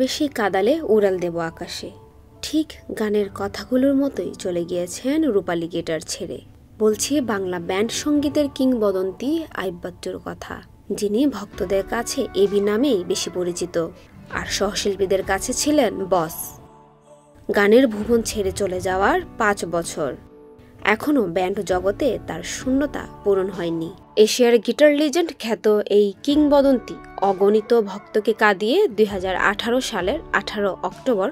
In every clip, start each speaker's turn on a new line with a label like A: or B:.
A: বেশি কাদালে উড়াল দেব আকাশে। ঠিক গানের কথাগুলোর মতোই চলে গিয়েছেন রূপালী গিটার ছেড়ে। বলছি বাংলা ব্যান্ড সঙ্গীতের কিংবদন্তি আইব বাচ্চুর কথা, যিনি ভক্তদের কাছে এবি নামেই বেশি পরিচিত, আর সহশিল্পীদের কাছে ছিলেন বস। গানের ভুবন ছেড়ে চলে যাওয়ার পাঁচ বছর। এখনও ব্যান্ড জগতে তার শূন্যতা পূরণ হয়নি। এশিয়ার গিটার লিজেন্ড খ্যাত এই কিংবদন্তি অগণিত ভক্তকে কাঁদিয়ে দুই হাজার আঠারো সালের আঠারো অক্টোবর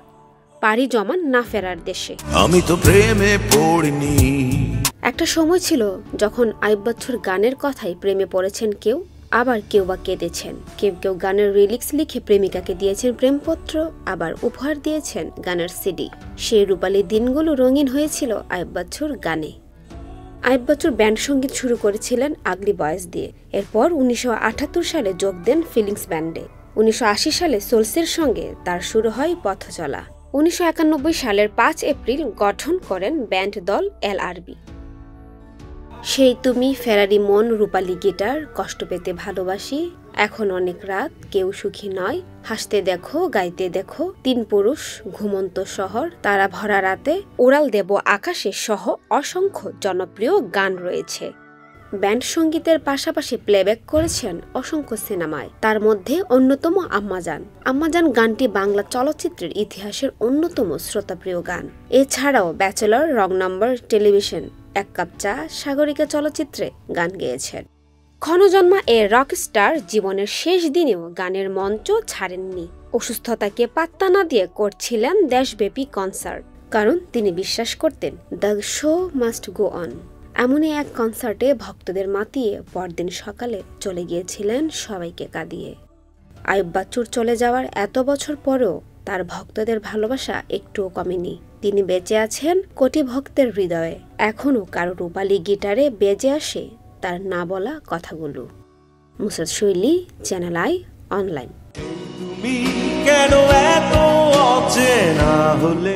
A: পাড়ি জমান না ফেরার দেশে।
B: আমি তো প্রেমে পড়িনি।
A: একটা সময় ছিল যখন আইব বচ্চর গানের কথাই প্রেমে পড়েছেন কেউ আবার কেউ বা কেঁদেছেন। কেউ কেউ গানের রিলিক্স লিখে প্রেমিকাকে দিয়েছেন প্রেমপত্র, আবার উপহার দিয়েছেন গানের সিডি সেই রূপালী দিনগুলো রঙিন হয়েছিল আইব বচ্চুর গানে। আইব বচ্চুর ব্যান্ড সংগীত শুরু করেছিলেন আগলি বয়স দিয়ে। এরপর উনিশশো আটাত্তর সালে যোগ দেন ফিলিংস ব্যান্ডে। উনিশশো আশি সালে সোলসের সঙ্গে তার শুরু হয় পথ চলা উনিশশো সালের পাঁচ এপ্রিল গঠন করেন ব্যান্ড দল এলআরবি সেই তুমি ফেরারি মন রূপালী গিটার কষ্ট পেতে ভালোবাসি। এখন অনেক রাত, কেউ সুখী নয়। হাসতে দেখো, গাইতে দেখো, তিন পুরুষ, ঘুমন্ত শহর, তারা ভরা রাতে। উড়াল দেব আকাশে সহ অসংখ্য জনপ্রিয় গান রয়েছে। ব্যান্ড সঙ্গীতের পাশাপাশি প্লেব্যাক করেছেন অসংখ্য সিনেমায়। তার মধ্যে অন্যতম আম্মাজান আম্মাজান গানটি বাংলা চলচ্চিত্রের ইতিহাসের অন্যতম শ্রোতাপ্রিয় গান। এছাড়াও ব্যাচেলর, রং নম্বর, টেলিভিশন। এক কাপ চা, সাগরিকা চলচ্চিত্রে গান গেয়েছেন। ক্ষণজন্মা এ রকস্টার জীবনের শেষ দিনেও গানের মঞ্চ ছাড়েননি। অসুস্থতাকে পাত্তা না দিয়ে করছিলেন দেশব্যাপী কনসার্ট, কারণ তিনি বিশ্বাস করতেন, the show must go on. এমনই এক কনসার্টে ভক্তদের মাতিয়ে পরদিন সকালে চলে গিয়েছিলেন সবাইকে কাঁদিয়ে। আয়ুব বাচ্চুর চলে যাওয়ার এত বছর পরেও তার ভক্তদের ভালোবাসা একটুও কমেনি। তিনি বেঁচে আছেন কোটি ভক্তের হৃদয়ে। এখনও কারও রূপালী গিটারে বেজে আসে তার না বলা কথাগুলো। মুসাদ শৈলী, চ্যানেল আই, অনলাইন।
B: তুমি কেন এত অচেনা হলে?